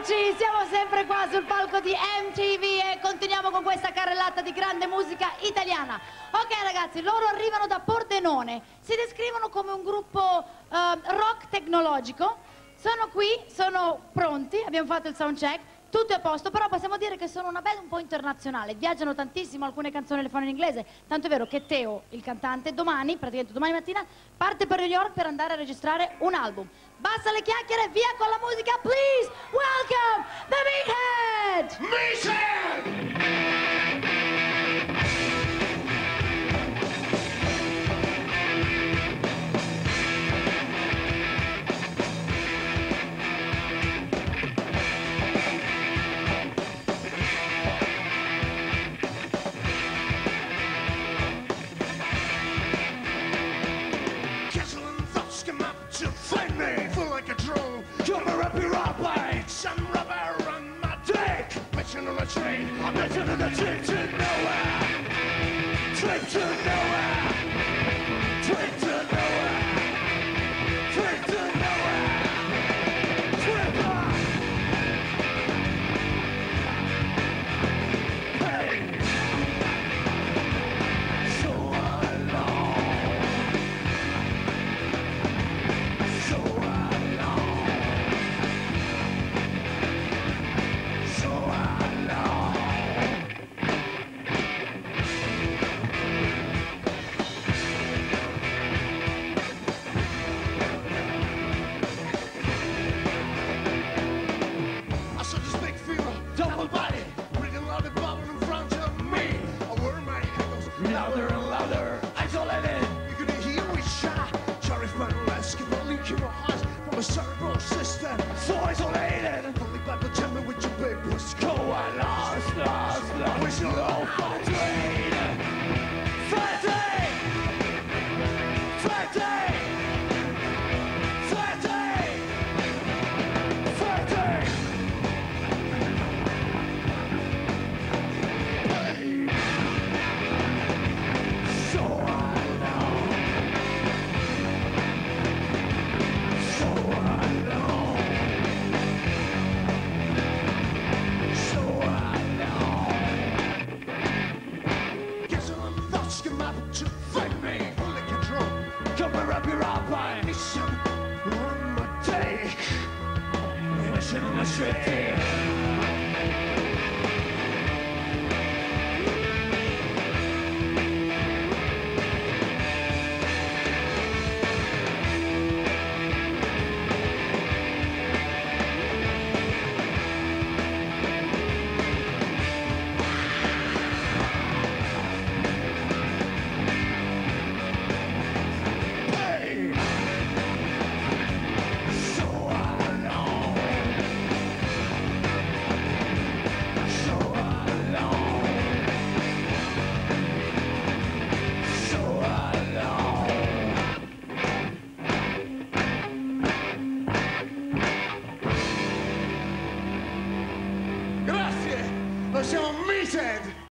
Eccoci, siamo sempre qua sul palco di MTV e continuiamo con questa carrellata di grande musica italiana. Ok ragazzi, loro arrivano da Pordenone, si descrivono come un gruppo eh, rock tecnologico, sono qui, sono pronti, abbiamo fatto il sound check, tutto è a posto, però possiamo dire che sono una band un po' internazionale, viaggiano tantissimo, alcune canzoni le fanno in inglese, tanto è vero che Teo, il cantante, domani, praticamente domani mattina, parte per New York per andare a registrare un album. Basta le chiacchiere, via con la musica, please, welcome the Meathead! Mission! Train I'm mission on a trip to nowhere. Trip to nowhere mission one more day. Mission, mission, mission.